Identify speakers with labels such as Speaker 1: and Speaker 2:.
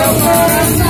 Speaker 1: meu coração.